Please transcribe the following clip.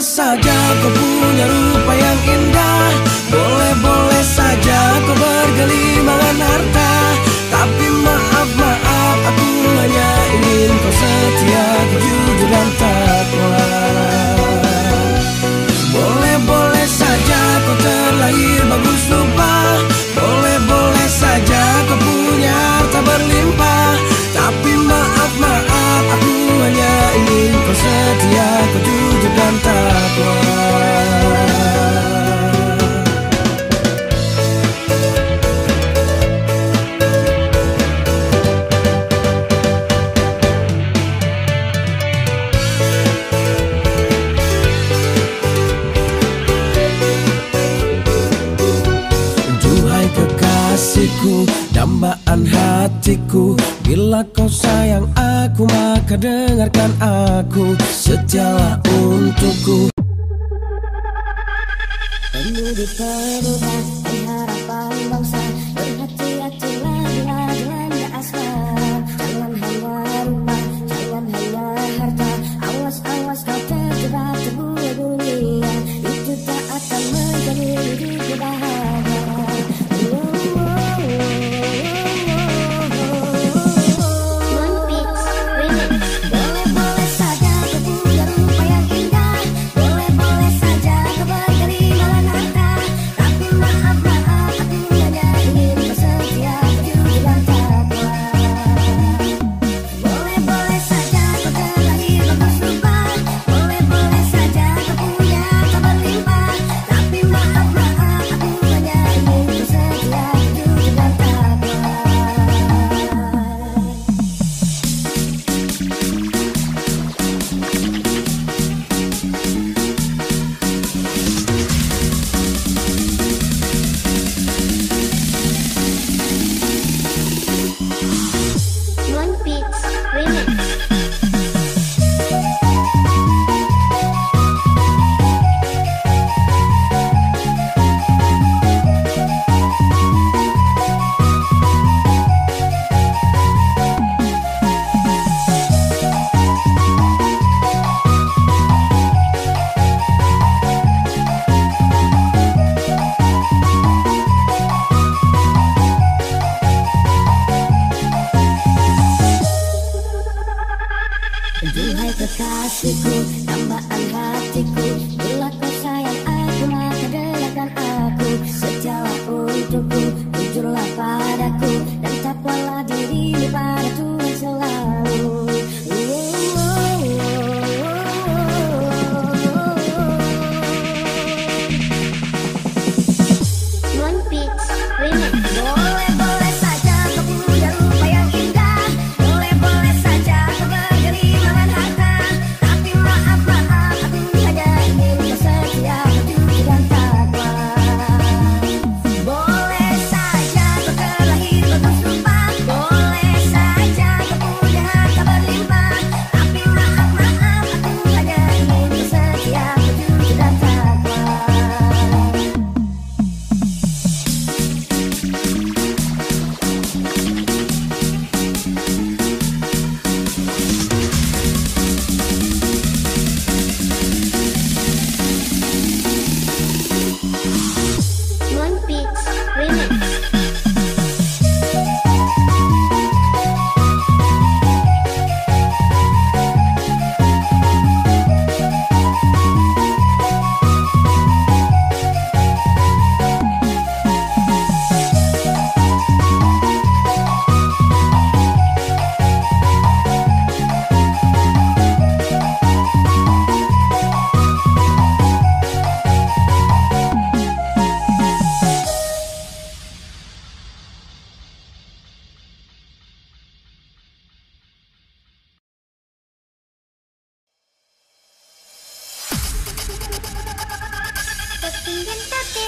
saja kau punya rumah kasihku Dambaan hatiku. Bila kau sayang aku Maka dengarkan aku. Setialah untukku. Penuh di Harapan bangsa Duhai kekasihku, tambahan hatiku ಗಿಂತಕ್ಕೆ